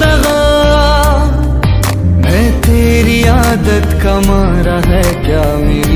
दगा। मैं तेरी आदत का मारा है क्या मेरा?